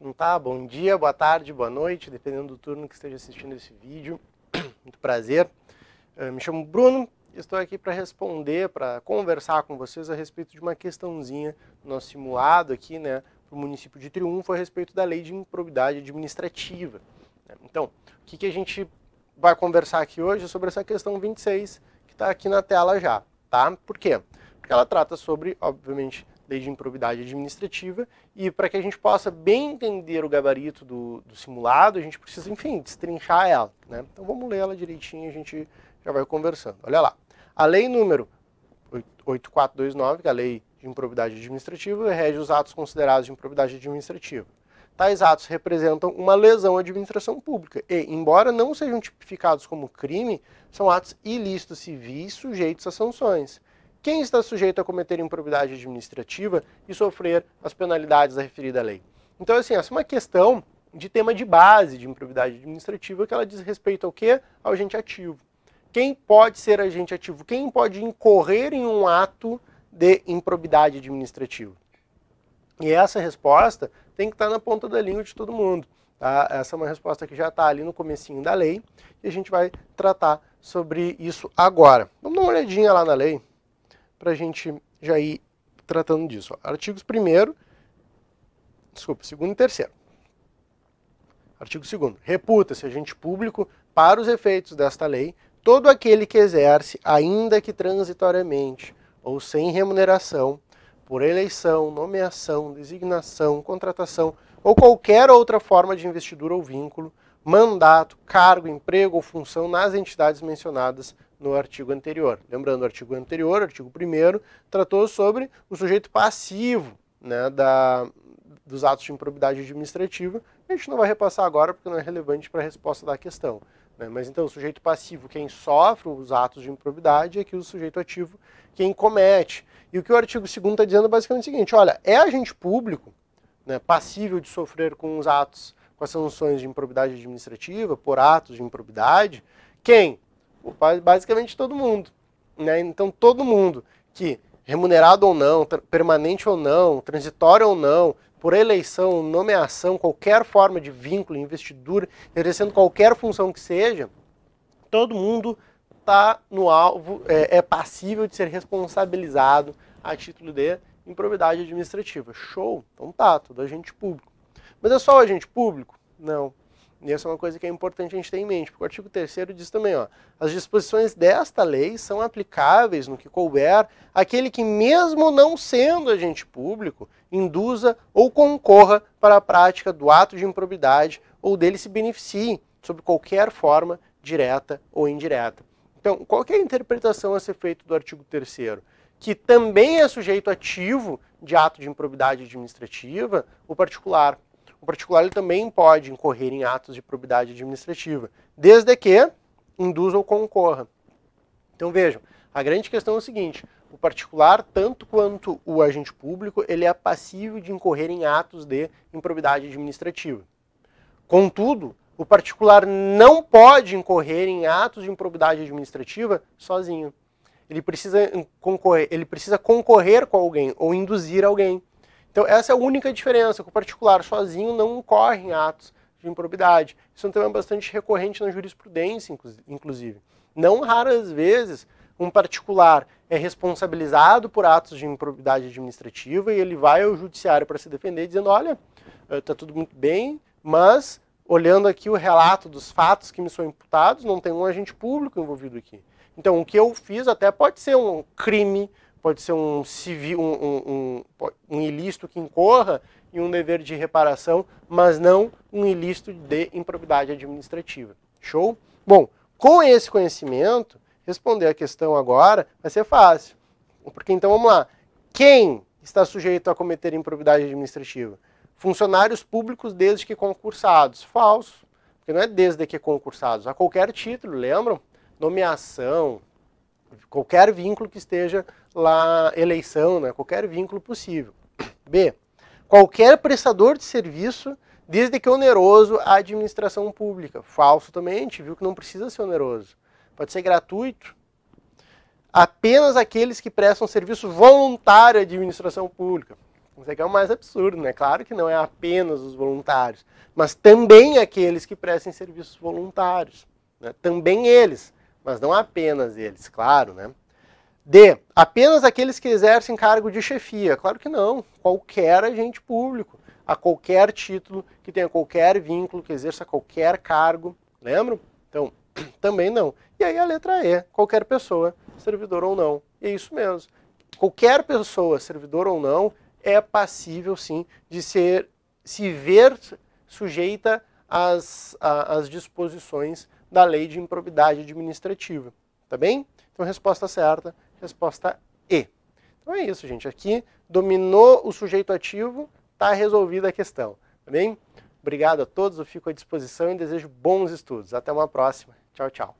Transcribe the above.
Não tá? Bom dia, boa tarde, boa noite, dependendo do turno que esteja assistindo esse vídeo. Muito prazer. Eu me chamo Bruno e estou aqui para responder, para conversar com vocês a respeito de uma questãozinha no nosso simulado aqui, né, para o município de Triunfo a respeito da lei de improbidade administrativa. Então, o que, que a gente vai conversar aqui hoje é sobre essa questão 26, que está aqui na tela já, tá? Por quê? Porque ela trata sobre, obviamente, lei de improbidade administrativa, e para que a gente possa bem entender o gabarito do, do, simulado, a gente precisa, enfim, destrinchar ela. Né? Então vamos ler ela direitinho e a gente já vai conversando. Olha lá. A lei número 8429, que é a lei de improbidade administrativa, rege os atos considerados de improbidade administrativa. Tais atos representam uma lesão à administração pública e, embora não sejam tipificados como crime, são atos ilícitos civis sujeitos a sanções quem está sujeito a cometer improbidade administrativa e sofrer as penalidades da referida lei. Então, assim, essa é uma questão de tema de base de improbidade administrativa que ela diz respeito ao quê? Ao agente ativo. Quem pode ser agente ativo? Quem pode incorrer em um ato de improbidade administrativa? E essa resposta tem que estar na ponta da língua de todo mundo. Tá? Essa é uma resposta que já está ali no comecinho da lei e a gente vai tratar sobre isso agora. Vamos dar uma olhadinha lá na lei para a gente já ir tratando disso. Ó. Artigos 1 desculpa, 2 e 3 Artigo 2 Reputa-se agente público, para os efeitos desta lei, todo aquele que exerce, ainda que transitoriamente ou sem remuneração, por eleição, nomeação, designação, contratação ou qualquer outra forma de investidura ou vínculo, mandato, cargo, emprego ou função nas entidades mencionadas no artigo anterior. Lembrando, o artigo anterior, artigo 1 tratou sobre o sujeito passivo né, da, dos atos de improbidade administrativa. A gente não vai repassar agora porque não é relevante para a resposta da questão. Né? Mas então, o sujeito passivo, quem sofre os atos de improbidade, é aqui o sujeito ativo, quem comete. E o que o artigo 2 está dizendo é basicamente o seguinte: olha, é agente público né, passível de sofrer com os atos, com as sanções de improbidade administrativa, por atos de improbidade, quem? basicamente todo mundo. Né? Então, todo mundo que, remunerado ou não, permanente ou não, transitório ou não, por eleição, nomeação, qualquer forma de vínculo, investidura, exercendo qualquer função que seja, todo mundo está no alvo, é, é passível de ser responsabilizado a título de improbidade administrativa. Show? Então tá, todo agente público. Mas é só o agente público? Não. E essa é uma coisa que é importante a gente ter em mente, porque o artigo 3 diz também, ó, as disposições desta lei são aplicáveis no que couber aquele que, mesmo não sendo agente público, induza ou concorra para a prática do ato de improbidade ou dele se beneficie, sob qualquer forma, direta ou indireta. Então, qual é a interpretação a ser feita do artigo 3 Que também é sujeito ativo de ato de improbidade administrativa o particular. O particular ele também pode incorrer em atos de probidade administrativa, desde que induza ou concorra. Então vejam, a grande questão é o seguinte: o particular, tanto quanto o agente público, ele é passível de incorrer em atos de improbidade administrativa. Contudo, o particular não pode incorrer em atos de improbidade administrativa sozinho. Ele precisa concorrer, ele precisa concorrer com alguém ou induzir alguém. Então, essa é a única diferença, que o particular sozinho não incorre em atos de improbidade. Isso é um tema bastante recorrente na jurisprudência, inclusive. Não raras vezes, um particular é responsabilizado por atos de improbidade administrativa e ele vai ao judiciário para se defender, dizendo: olha, está eh, tudo muito bem, mas olhando aqui o relato dos fatos que me são imputados, não tem um agente público envolvido aqui. Então, o que eu fiz até pode ser um crime, pode ser um civil, um, um, um, um ilícito que incorra em um dever de reparação, mas não um ilícito de improbidade administrativa. Show? Bom, com esse conhecimento, responder a questão agora vai ser fácil. Porque então vamos lá. Quem está sujeito a cometer improbidade administrativa? Funcionários públicos desde que concursados. Falso. Porque não é desde que concursados, a qualquer título, lembram? Nomeação, qualquer vínculo que esteja lá, eleição, né? qualquer vínculo possível. B. Qualquer prestador de serviço, desde que oneroso, à administração pública. Falso também, a gente viu que não precisa ser oneroso. Pode ser gratuito. Apenas aqueles que prestam serviço voluntário à administração pública. Isso aqui é o mais absurdo, né? Claro que não é apenas os voluntários, mas também aqueles que prestem serviços voluntários. Né? Também eles, mas não apenas eles, claro, né? D. Apenas aqueles que exercem cargo de chefia. Claro que não. Qualquer agente público, a qualquer título, que tenha qualquer vínculo, que exerça qualquer cargo. Lembram? Então, também não. E aí a letra E. Qualquer pessoa, servidor ou não. É isso mesmo. Qualquer pessoa, servidor ou não, é passível sim de ser, se ver sujeita às, às disposições da lei de improbidade administrativa. Tá bem? Então, resposta certa, resposta E. Então é isso, gente. Aqui dominou o sujeito ativo, está resolvida a questão. Tá bem? Obrigado a todos, eu fico à disposição e desejo bons estudos. Até uma próxima. Tchau, tchau.